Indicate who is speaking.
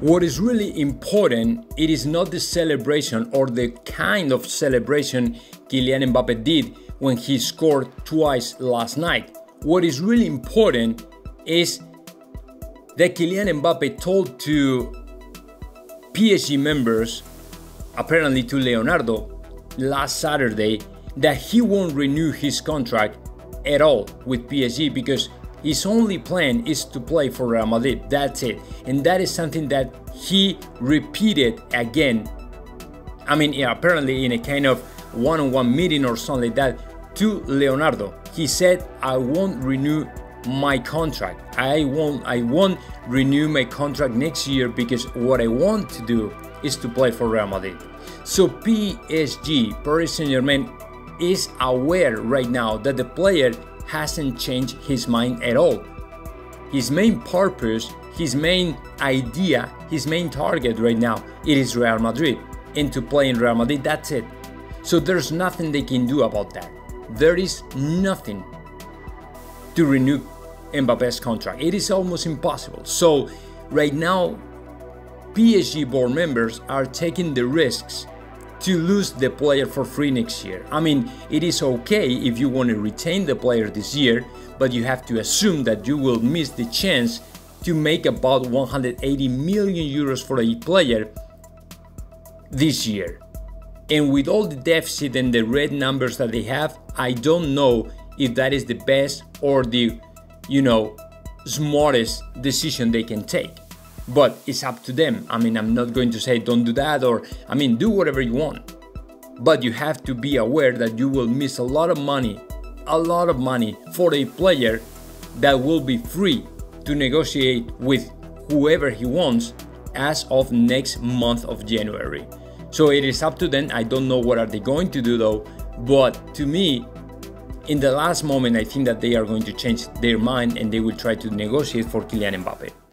Speaker 1: What is really important, it is not the celebration or the kind of celebration Kylian Mbappe did when he scored twice last night. What is really important is that Kylian Mbappe told to PSG members, apparently to Leonardo, last Saturday, that he won't renew his contract at all with PSG because his only plan is to play for Real Madrid. That's it. And that is something that he repeated again. I mean, yeah, apparently in a kind of one on one meeting or something like that to Leonardo. He said, I won't renew my contract. I won't I won't renew my contract next year because what I want to do is to play for Real Madrid. So PSG, Paris Saint-Germain is aware right now that the player hasn't changed his mind at all. His main purpose, his main idea, his main target right now, it is Real Madrid. And to play in Real Madrid, that's it. So there's nothing they can do about that. There is nothing to renew Mbappe's contract. It is almost impossible. So right now, PSG board members are taking the risks to lose the player for free next year. I mean, it is okay if you want to retain the player this year, but you have to assume that you will miss the chance to make about 180 million euros for a player this year. And with all the deficit and the red numbers that they have, I don't know if that is the best or the, you know, smartest decision they can take but it's up to them. I mean, I'm not going to say don't do that or, I mean, do whatever you want. But you have to be aware that you will miss a lot of money, a lot of money for a player that will be free to negotiate with whoever he wants as of next month of January. So it is up to them. I don't know what are they going to do though, but to me, in the last moment, I think that they are going to change their mind and they will try to negotiate for Kylian Mbappe.